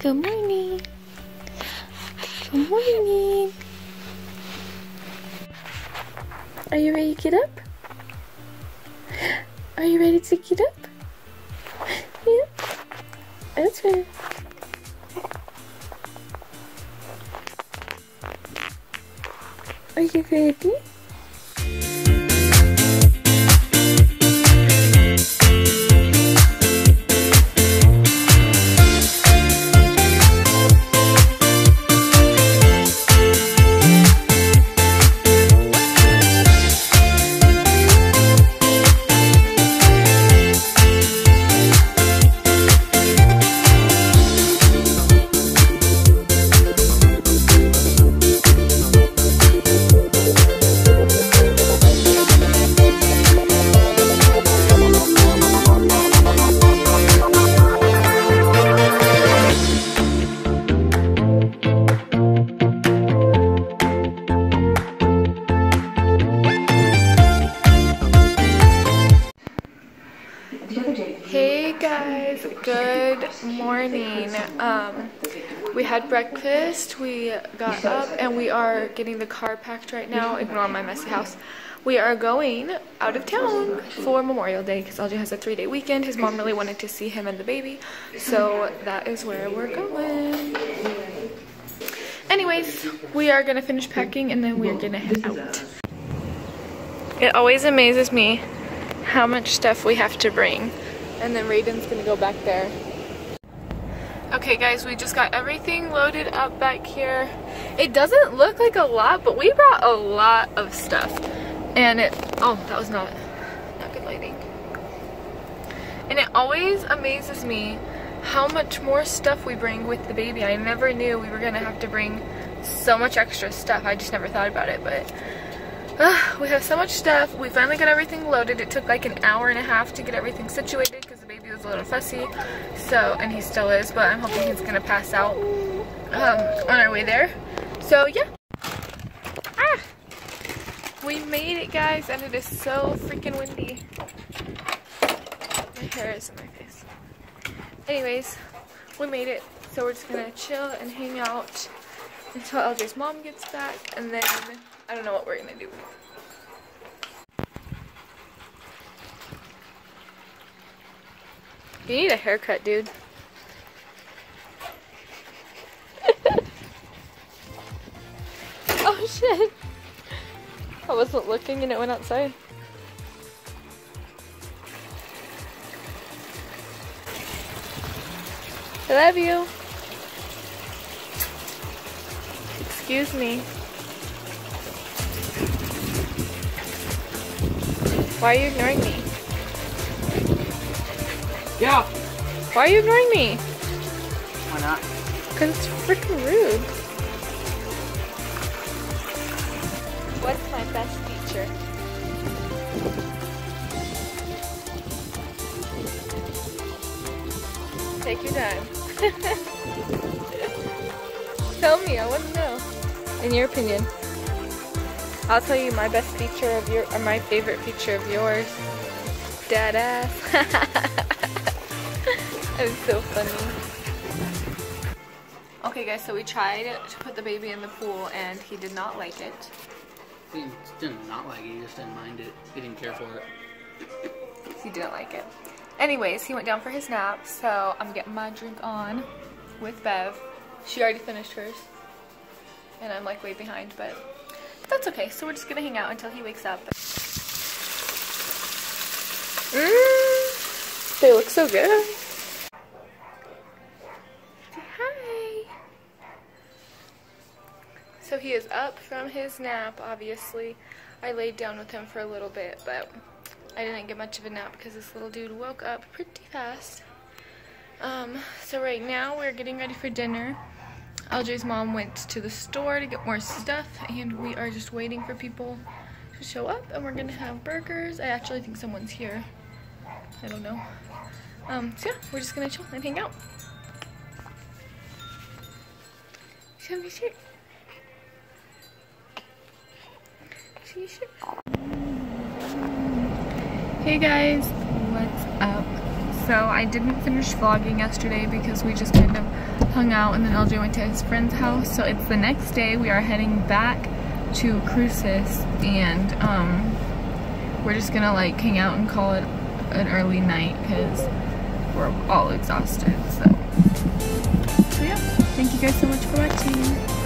Good morning. Good morning. Are you ready to get up? Are you ready to get up? Yeah. That's right. Are you ready? Good morning. Um, we had breakfast, we got up, and we are getting the car packed right now. Ignore my messy house. We are going out of town for Memorial Day because LJ has a three day weekend. His mom really wanted to see him and the baby, so that is where we're going. Anyways, we are gonna finish packing and then we're gonna head out. It always amazes me how much stuff we have to bring. And then Raiden's gonna go back there. Okay guys, we just got everything loaded up back here. It doesn't look like a lot, but we brought a lot of stuff. And it, oh, that was not, not good lighting. And it always amazes me how much more stuff we bring with the baby. I never knew we were gonna have to bring so much extra stuff. I just never thought about it, but uh, we have so much stuff. We finally got everything loaded. It took like an hour and a half to get everything situated because the baby was a little fussy. So, and he still is, but I'm hoping he's gonna pass out um, on our way there. So yeah. Ah! We made it guys and it is so freaking windy. My hair is in my face. Anyways, we made it. So we're just gonna chill and hang out until LJ's mom gets back and then I don't know what we're gonna do. You need a haircut, dude. oh shit. I wasn't looking and it went outside. I love you. Excuse me. Why are you ignoring me? Yeah. Why are you ignoring me? Why not? Because it's freaking rude. What's my best feature? Take your time. Tell me, I want to know. In your opinion. I'll tell you my best feature of your, or my favorite feature of yours. Dead ass. That was so funny. Okay guys, so we tried to put the baby in the pool and he did not like it. He didn't not like it, he just didn't mind it. He didn't care for it. He didn't like it. Anyways, he went down for his nap, so I'm getting my drink on with Bev. She already finished hers. And I'm like way behind, but that's okay. So we're just gonna hang out until he wakes up. Mmm, they look so good. Say hi. So he is up from his nap, obviously. I laid down with him for a little bit, but I didn't get much of a nap because this little dude woke up pretty fast. Um, so right now we're getting ready for dinner. LJ's mom went to the store to get more stuff and we are just waiting for people to show up and we're gonna have burgers. I actually think someone's here. I don't know. Um, so yeah, we're just gonna chill and hang out. Show me shirt. Your shirt. Hey guys, what's up? So I didn't finish vlogging yesterday because we just kind of hung out and then LJ went to his friend's house. So it's the next day. We are heading back to Cruces and um, we're just gonna like hang out and call it an early night because we're all exhausted. So, so yeah, thank you guys so much for watching.